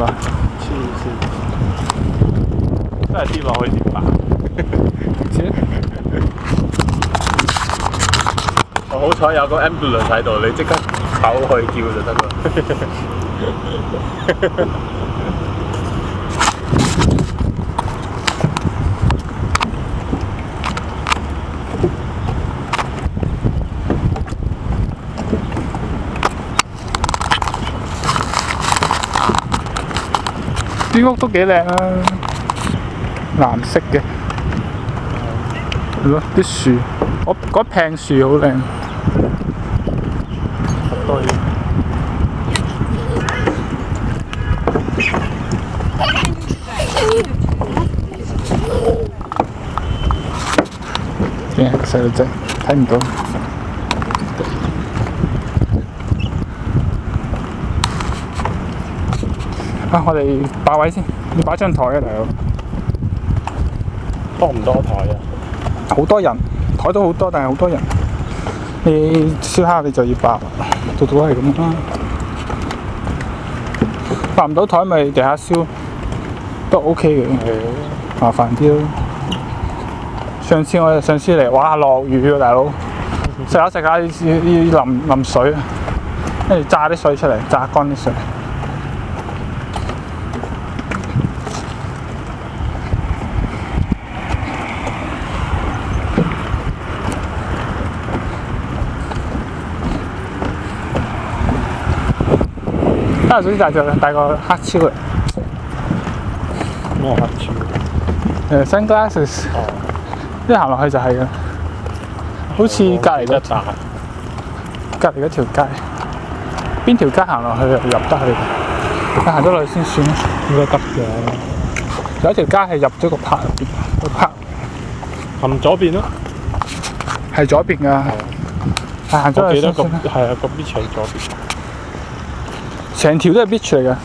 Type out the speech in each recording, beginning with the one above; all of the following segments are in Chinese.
個？黐線，真係跌落去跌吧。知我 好彩有個 ambulance 喺度，你即刻跑去叫就得啦。啲屋都幾靚啊，藍色嘅，係咯啲樹，我嗰片樹好靚。對，嘅細路仔睇唔到。啊！我哋摆位先，要擺張台啊，大佬。多唔多台啊？好多人，台都好多，但係好多人。你燒烤你就要霸，度度都係咁啦。霸唔到台咪地下燒，都 OK 嘅，麻煩啲咯。上次我哋上次嚟，哇落雨啊，大佬，食下食下要要淋淋水，跟住炸啲水出嚟，炸乾啲水。啊！總之大隻帶個黑超嚟，咩黑超？誒 sunglasses，哦，一行落去就係嘅，好似隔離嗰一紮。隔離嗰條街，邊條街行落去就入得去？你行咗落去先算啦。應該得嘅。有一條街係入咗個 park 入邊，個 park 行左邊咯。係左邊㗎，係行咗我記得個去先算啦。係啊，個 beach 喺左邊。成條都係 beach 嚟㗎，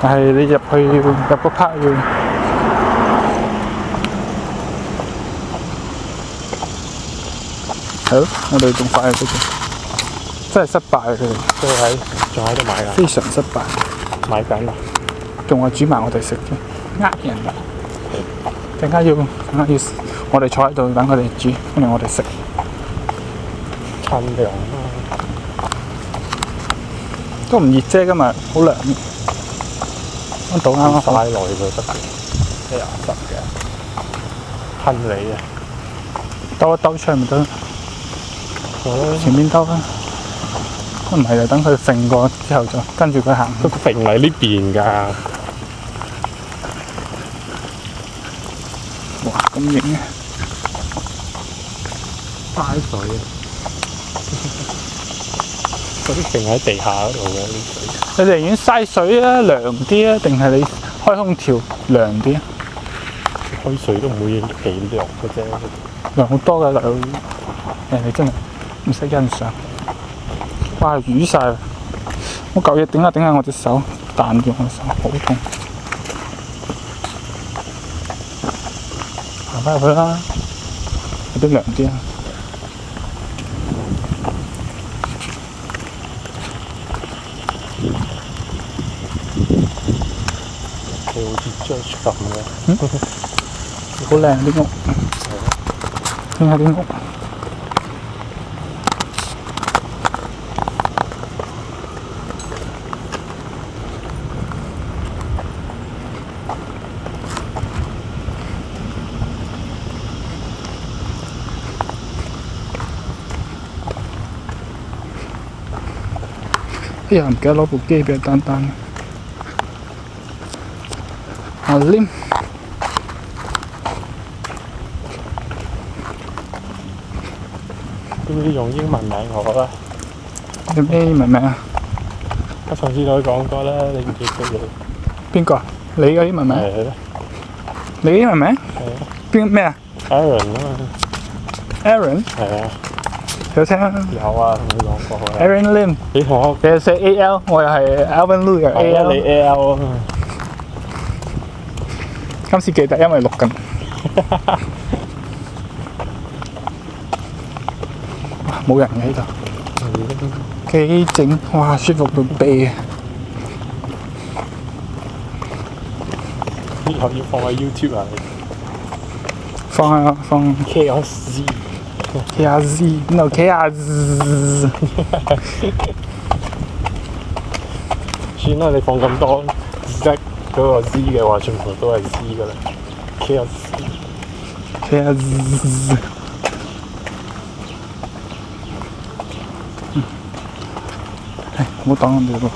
但係你入去入個 park 要。係咯，我哋仲快啊！佢哋真係失敗啊！佢哋都喺仲喺度買㗎，非常失敗，買緊啦。仲話煮埋我哋食添，呃人啊！陣間要陣間要我哋坐喺度等佢哋煮，跟住我哋食。趁涼啊！都唔熱啫，今日好涼。溫度啱啱好。快耐就得嘅。哎呀，得嘅。噴你啊！兜一兜出去咪得咯，我前面兜啦。唔係就等佢揈過之後就跟住佢行。都揈嚟呢邊㗎。哇！咁型嘅，嘥水啊！嗰啲揈喺地下嗰度嘅啲水。你寧願嘥水啊，涼啲啊，定係你開空調涼啲啊？開水都唔會幾涼嘅啫。涼好多㗎，大佬。人哋真係唔識欣賞。哇！瘀晒！我嚿嘢頂下頂下我隻手，彈住我隻手，好痛。行翻入去啦，有啲涼啲啊！佢好似 church 咁嘅。好靚啲屋，睇下啲屋。哎呀，唔記得攞部機俾阿丹丹。阿 Lim。要唔要用英文名我覺得？你咩英文名啊？我上次同佢講過啦，你唔記得嘅。邊個啊？你嘅英文名？係啦，你嘅英文名？係邊咩啊啊，Aaron 啊嘛。？Aaron，係啊，有聽啊有啊，同佢講過啊。？Aaron Lim，你同我你係寫 A L，我又係 Alvin Lu 嘅係 A 啊，L 你。A L 啊嘛。今次記得，因為錄緊。哇冇人嘅呢度，幾靜，哇舒服到痹啊！以後要放喺 YouTube 啊放啊放，K O C，K R Z. No K R Z，算啦，你放咁多 Z 嗰個 Z 嘅話，全部都係 Z 噶啦，K O C。K R Z。唉，唔好擋人哋喎。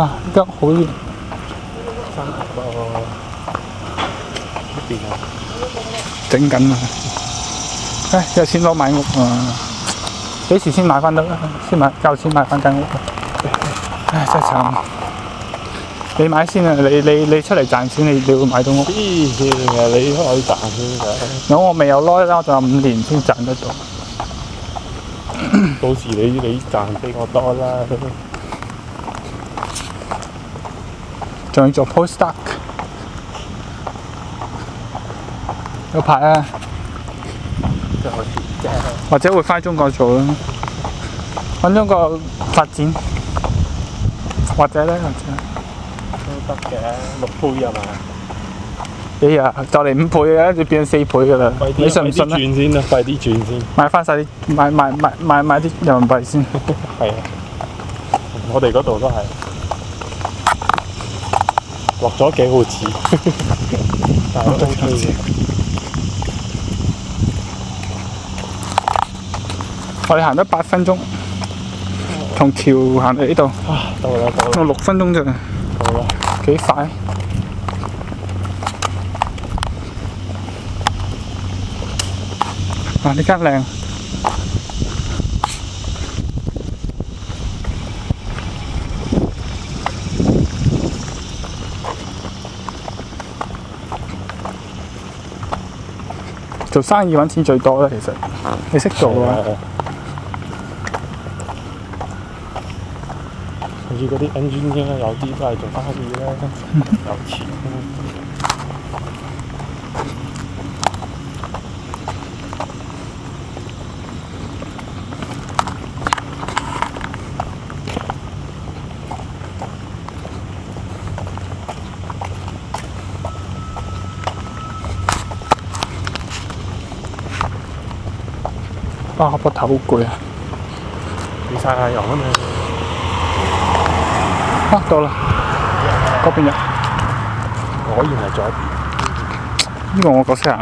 啊！而家好熱，三個呢邊啊，整緊啊！唉，有錢攞買屋啊！幾時先買翻得啊？先買夠錢買翻間屋啊！唉，真係慘。你買先啊！你你你出嚟賺錢，你你會買到屋。黐線嘅，你可以賺先㗎。咁我未有耐啦，我仲有五年先賺得到。到時你你賺比我多啦。仲要做 postdoc，有排啊！或者會翻中國做啦，揾中國發展，或者咧，或者都得嘅，六倍啊嘛。哎呀，就嚟五倍嘅，就變咗四倍噶啦你信唔信啊？轉先啦，快啲轉先。買翻晒啲買買買買買啲人民幣先。係啊，我哋嗰度都係落咗幾毫子，但係都 OK 嘅。我哋行咗八分鐘，從橋行嚟呢度，啊，到啦到啦我六分鐘啫，到啦！幾快！啊！呢間靚。做生意揾錢最多啦，其實你識做啊好似嗰啲 engineer 有啲都係做生意咧，有錢。啊膊頭好攰啊！你晒下油啊嘛，啊到啦，嗰邊有。果然係左邊。呢個我角色行